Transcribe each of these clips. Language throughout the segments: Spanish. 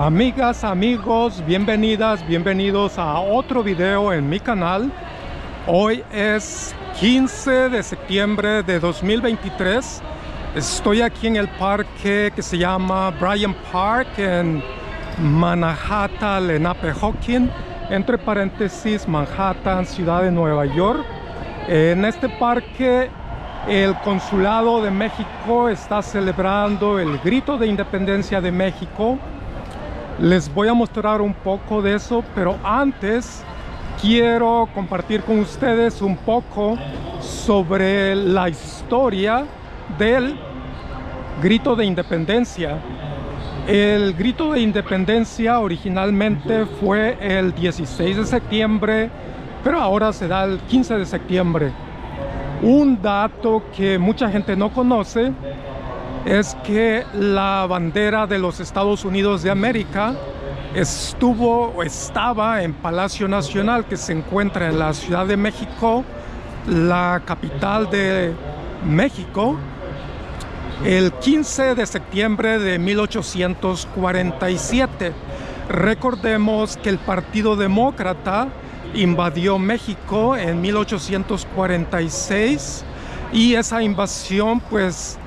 Amigas, amigos, bienvenidas, bienvenidos a otro video en mi canal. Hoy es 15 de septiembre de 2023. Estoy aquí en el parque que se llama Bryant Park en Manhattan, Lenapehoking, entre paréntesis Manhattan, ciudad de Nueva York. En este parque el Consulado de México está celebrando el grito de independencia de México. Les voy a mostrar un poco de eso, pero antes quiero compartir con ustedes un poco sobre la historia del grito de independencia. El grito de independencia originalmente fue el 16 de septiembre, pero ahora se da el 15 de septiembre. Un dato que mucha gente no conoce es que la bandera de los Estados Unidos de América estuvo o estaba en Palacio Nacional que se encuentra en la Ciudad de México, la capital de México, el 15 de septiembre de 1847. Recordemos que el Partido Demócrata invadió México en 1846 y esa invasión pues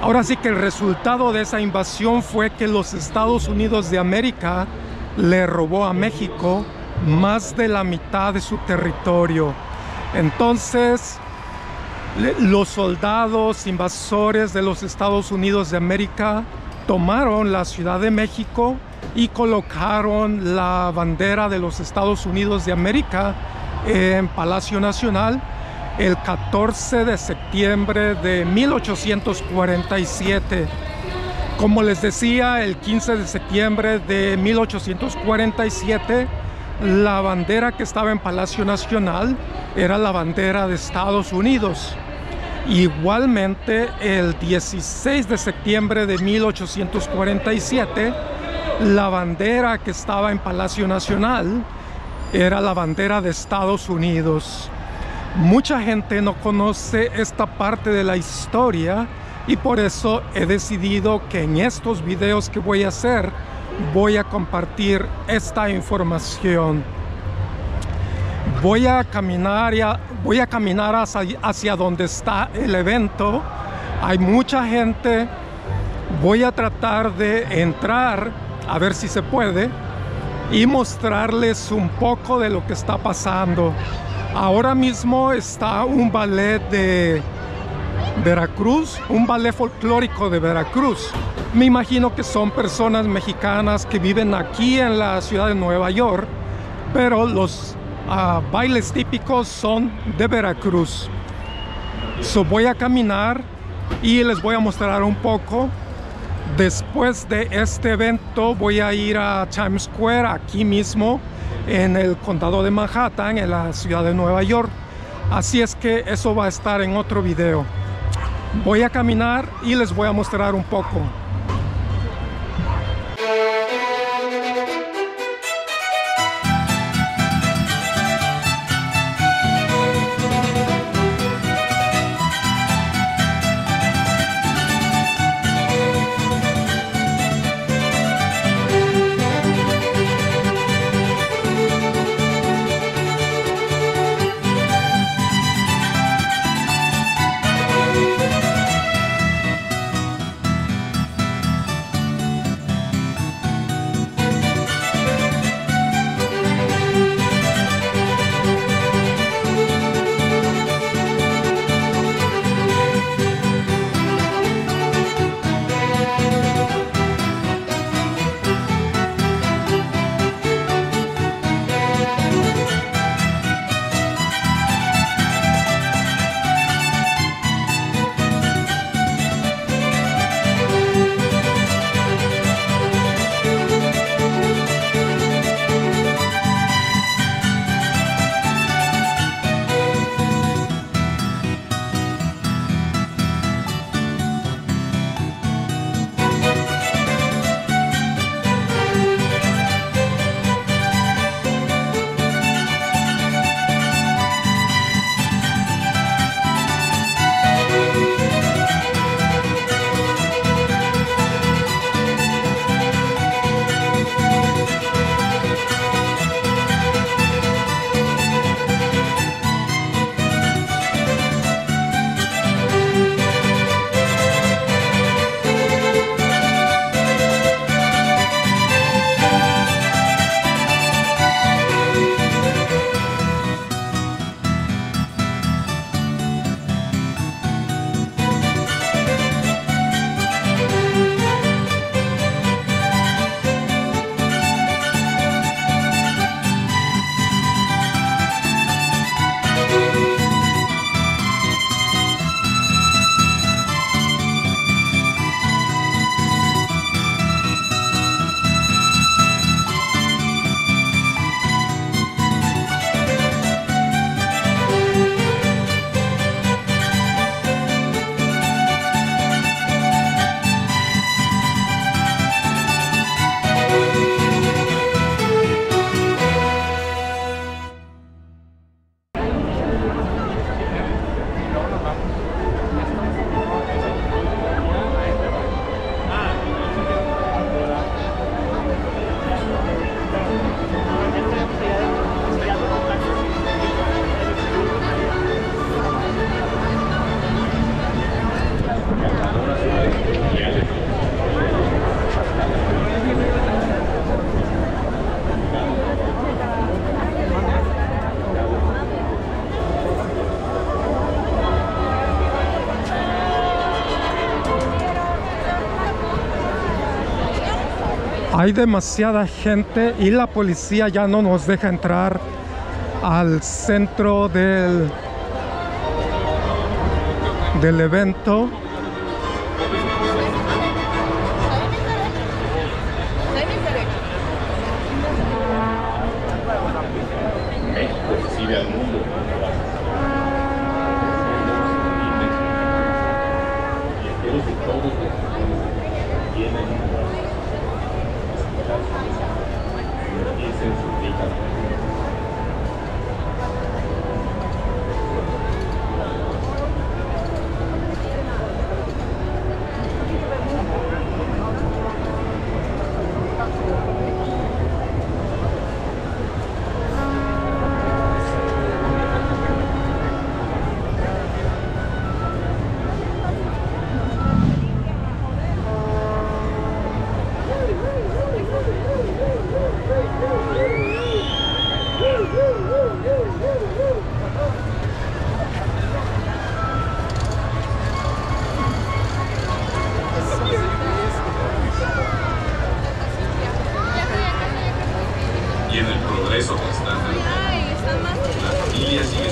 Ahora sí que el resultado de esa invasión fue que los Estados Unidos de América le robó a México más de la mitad de su territorio. Entonces, los soldados invasores de los Estados Unidos de América tomaron la Ciudad de México y colocaron la bandera de los Estados Unidos de América en Palacio Nacional el 14 de septiembre de 1847. Como les decía, el 15 de septiembre de 1847, la bandera que estaba en Palacio Nacional era la bandera de Estados Unidos. Igualmente, el 16 de septiembre de 1847, la bandera que estaba en Palacio Nacional era la bandera de Estados Unidos. Mucha gente no conoce esta parte de la historia y por eso he decidido que en estos videos que voy a hacer voy a compartir esta información. Voy a caminar, voy a caminar hacia, hacia donde está el evento. Hay mucha gente. Voy a tratar de entrar a ver si se puede y mostrarles un poco de lo que está pasando. Ahora mismo está un ballet de Veracruz, un ballet folclórico de Veracruz. Me imagino que son personas mexicanas que viven aquí en la ciudad de Nueva York, pero los ah, bailes típicos son de Veracruz. So voy a caminar y les voy a mostrar un poco. Después de este evento voy a ir a Times Square aquí mismo en el condado de Manhattan, en la ciudad de Nueva York. Así es que eso va a estar en otro video. Voy a caminar y les voy a mostrar un poco. Hay demasiada gente y la policía ya no nos deja entrar al centro del, del evento. Yes, yes.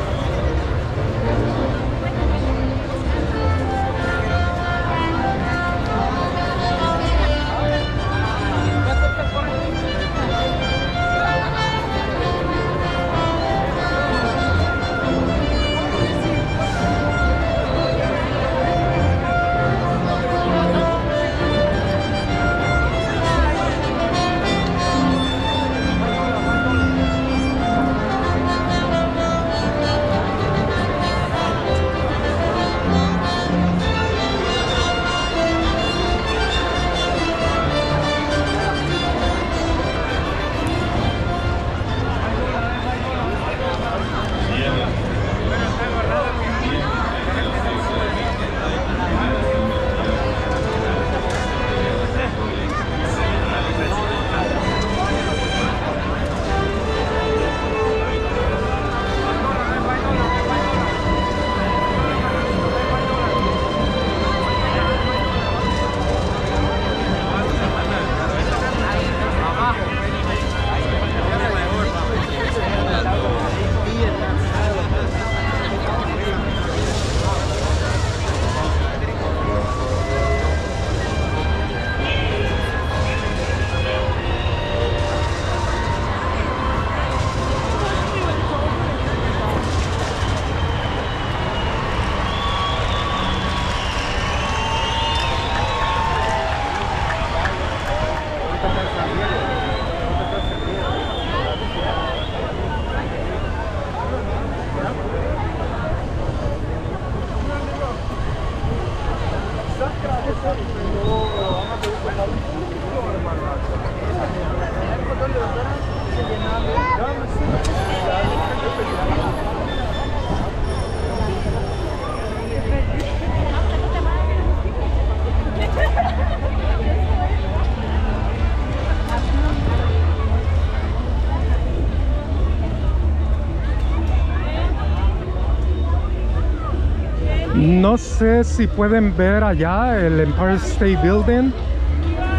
sé si pueden ver allá el Empire State Building.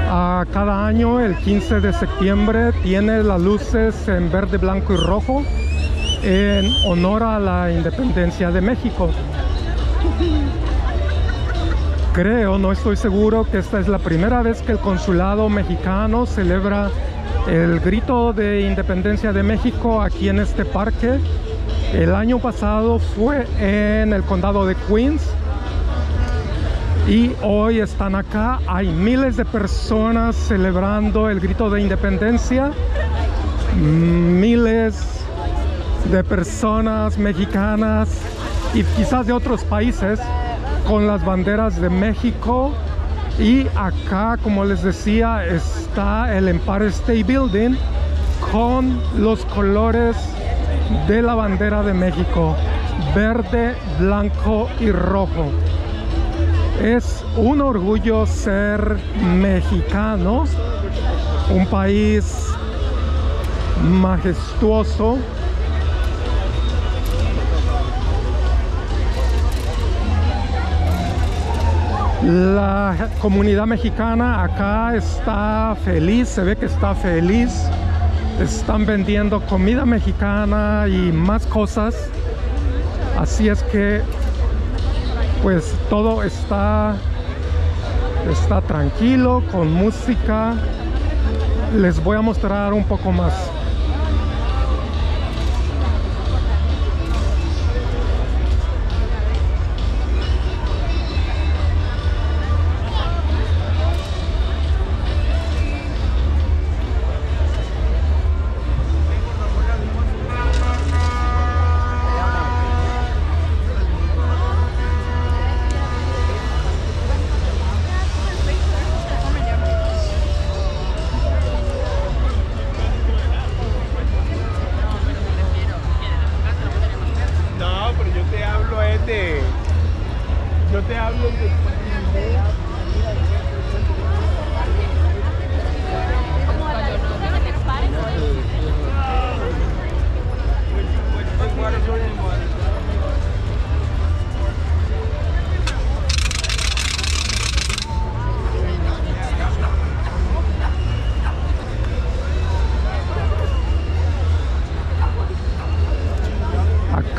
Ah, cada año, el 15 de septiembre, tiene las luces en verde, blanco y rojo en honor a la independencia de México. Creo, no estoy seguro, que esta es la primera vez que el consulado mexicano celebra el grito de independencia de México aquí en este parque El año pasado fue en el condado de Queens y hoy están acá. Hay miles de personas celebrando el grito de independencia. Miles de personas mexicanas y quizás de otros países con las banderas de México y acá como les decía está el Empire State Building con los colores de la bandera de México verde, blanco y rojo es un orgullo ser mexicano un país majestuoso La comunidad mexicana acá está feliz, se ve que está feliz. Están vendiendo comida mexicana y más cosas. Así es que pues todo está está tranquilo con música. Les voy a mostrar un poco más.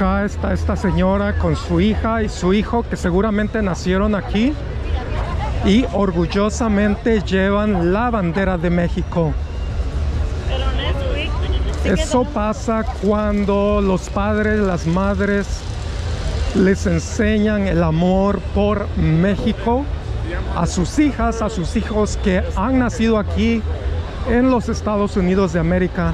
Está esta señora con su hija y su hijo que seguramente nacieron aquí y orgullosamente llevan la bandera de México. Eso pasa cuando los padres, las madres les enseñan el amor por México a sus hijas, a sus hijos que han nacido aquí en los Estados Unidos de América.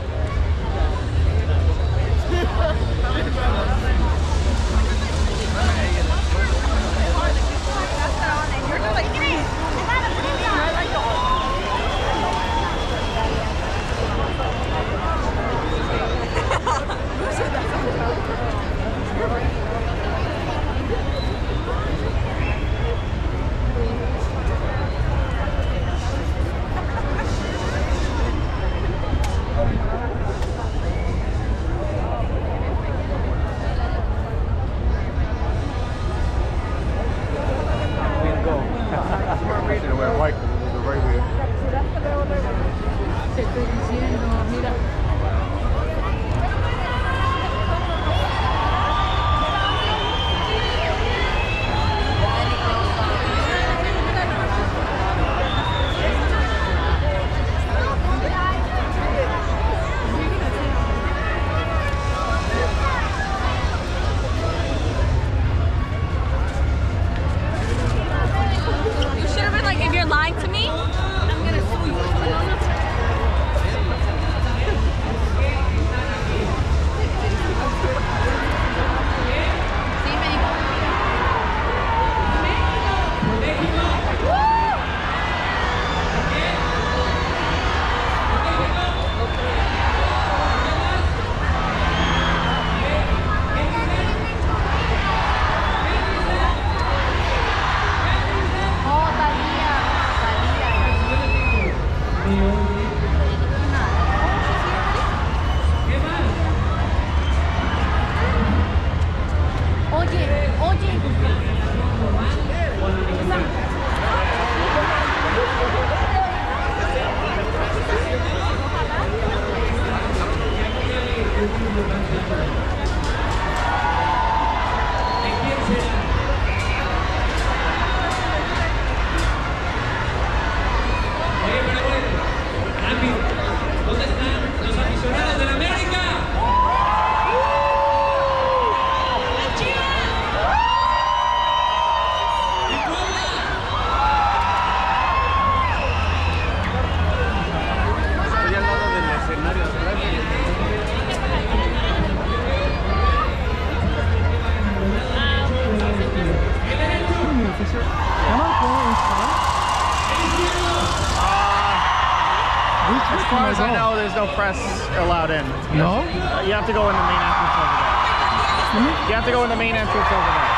No press allowed in. No? Uh, you have to go in the main entrance over there. You have to go in the main entrance over there.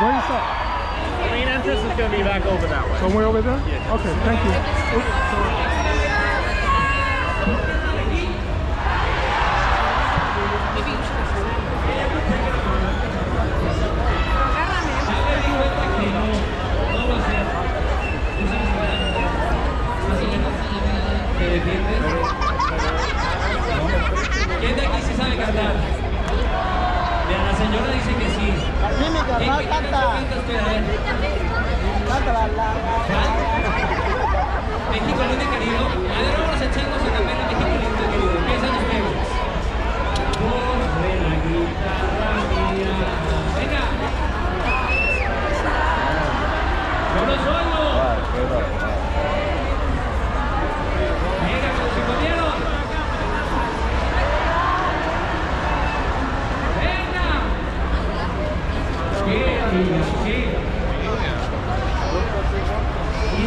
Where is that? The main entrance is going to be back over that way. Somewhere over there? Yeah. Okay, thank you. Oops, México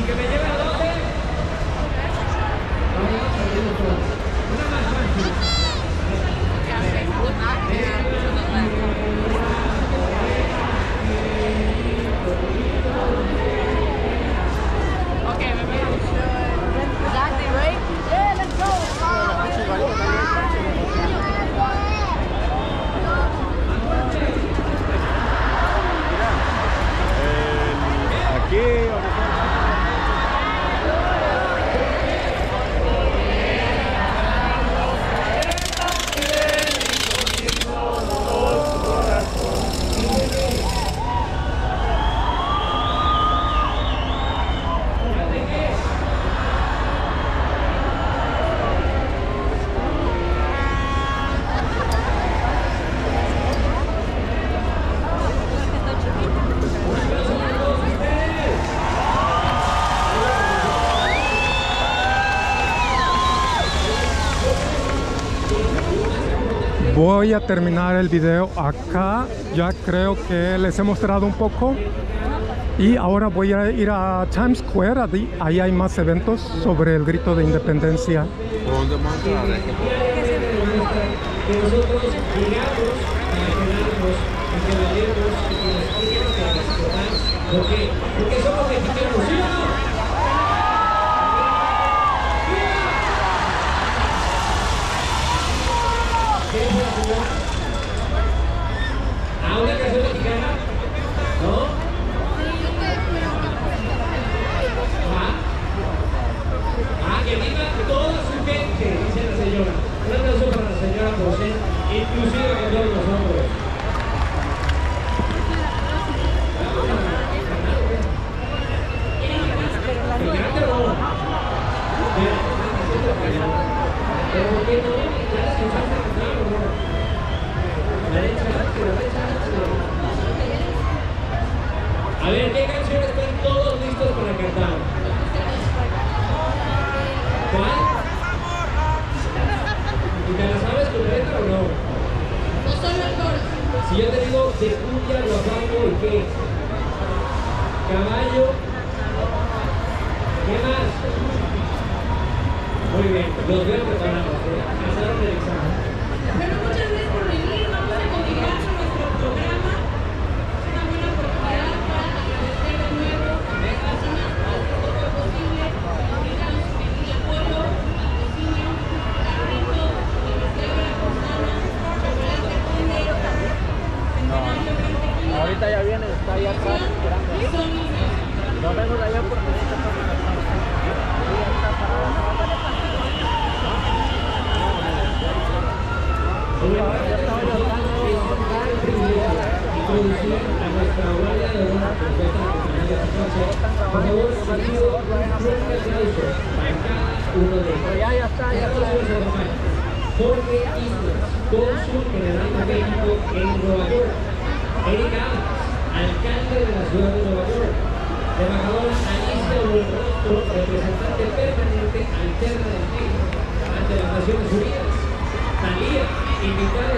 que me lleve Voy a terminar el video acá. Ya creo que les he mostrado un poco. Y ahora voy a ir a Times Square. Ahí, hay más eventos sobre el grito de independencia. ¿Qué es la ciudad? ¿A una canción mexicana? ¿No? ¿Ah? Ah, que viva toda su gente, dice la señora. Un aplauso para la señora José, inclusive con todos nosotros. ¿Que cante o no? Pero ¿por qué no? ¿Ya la escuchaste cantar o no? Dale chance, dale chance. A ver, ¿qué canción están todos listos para cantar? ¿Cuál? ¿Y te la sabes completa o no? Si yo te digo de cumbia, guapango y qué? Caballo. ¿Qué más? Muy bien, los veo preparados. ¿eh? Pasaron el examen. Ahorita ya viene, está allá atrás esperando. Nos vemos allá por ahorita toma la cámara. Ahí está. Pero ya, ya está, ya está. Jorge Islas, cónsul general de en Nueva York. Eric Adams, alcalde de la ciudad de Nueva York. Alicia Buenrostro, representante permanente alterna de México ante las Naciones Unidas. Talía, invitada